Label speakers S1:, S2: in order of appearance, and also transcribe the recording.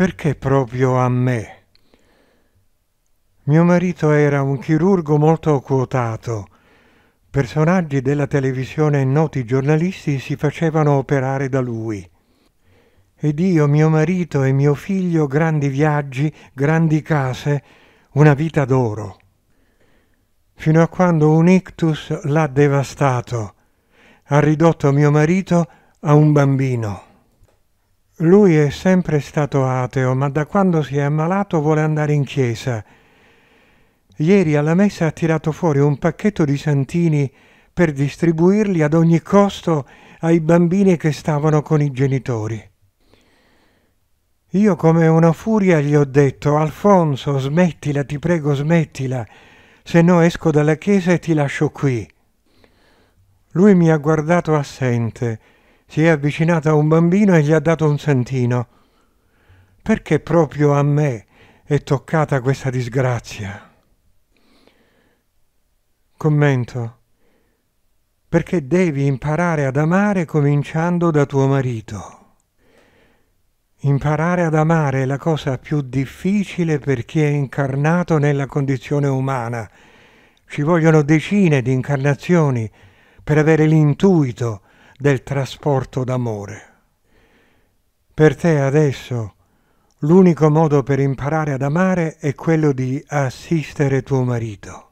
S1: Perché proprio a me? Mio marito era un chirurgo molto quotato. Personaggi della televisione e noti giornalisti si facevano operare da lui. Ed io, mio marito e mio figlio, grandi viaggi, grandi case, una vita d'oro. Fino a quando un ictus l'ha devastato, ha ridotto mio marito a un bambino. Lui è sempre stato ateo, ma da quando si è ammalato vuole andare in chiesa. Ieri alla messa ha tirato fuori un pacchetto di santini per distribuirli ad ogni costo ai bambini che stavano con i genitori. Io come una furia gli ho detto Alfonso, smettila, ti prego, smettila, se no esco dalla chiesa e ti lascio qui. Lui mi ha guardato assente, si è avvicinato a un bambino e gli ha dato un santino. Perché proprio a me è toccata questa disgrazia? Commento. Perché devi imparare ad amare cominciando da tuo marito. Imparare ad amare è la cosa più difficile per chi è incarnato nella condizione umana. Ci vogliono decine di incarnazioni per avere l'intuito del trasporto d'amore. Per te adesso l'unico modo per imparare ad amare è quello di assistere tuo marito.